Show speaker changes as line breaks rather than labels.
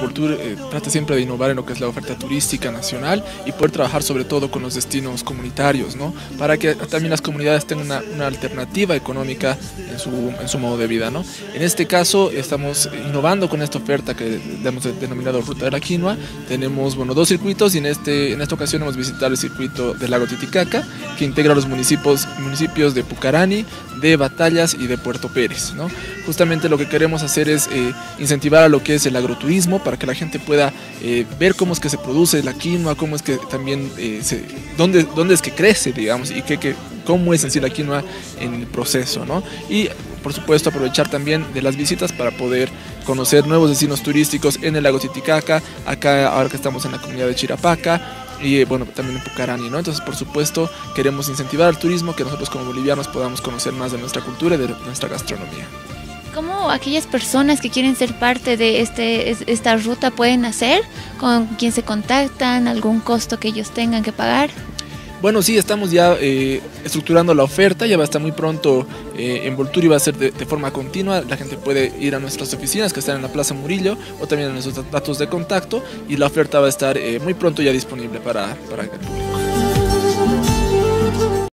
Cultura eh, trata siempre de innovar en lo que es la oferta turística nacional y poder trabajar sobre todo con los destinos comunitarios, ¿no? Para que también las comunidades tengan una, una alternativa económica en su, en su, modo de vida, ¿no? En este caso estamos innovando con esta oferta que hemos denominado Ruta de la Quinoa. Tenemos, bueno, dos circuitos y en, este, en esta ocasión hemos visitado el circuito del lago Titicaca, que integra los municipios, municipios de Pucarani, de Batallas y de Puerto Pérez, ¿no? Justamente lo que queremos hacer es eh, incentivar a lo que es el agroturismo para que la gente pueda eh, ver cómo es que se produce la quinoa, cómo es que también, eh, se, dónde, dónde es que crece, digamos, y que, cómo es en sí la quinoa en el proceso, ¿no? Y por supuesto aprovechar también de las visitas para poder conocer nuevos destinos turísticos en el lago Titicaca, acá ahora que estamos en la comunidad de Chirapaca, y bueno, también en Pucarani, ¿no? Entonces, por supuesto, queremos incentivar el turismo, que nosotros como bolivianos podamos conocer más de nuestra cultura y de nuestra gastronomía.
¿Cómo aquellas personas que quieren ser parte de este, esta ruta pueden hacer? ¿Con quién se contactan? ¿Algún costo que ellos tengan que pagar?
Bueno, sí, estamos ya eh, estructurando la oferta, ya va a estar muy pronto eh, en Volturi, va a ser de, forma continua, la gente puede ir a nuestras oficinas que están en la Plaza Murillo o también en nuestros datos de contacto y la oferta va a estar eh, muy pronto ya disponible para, para el público.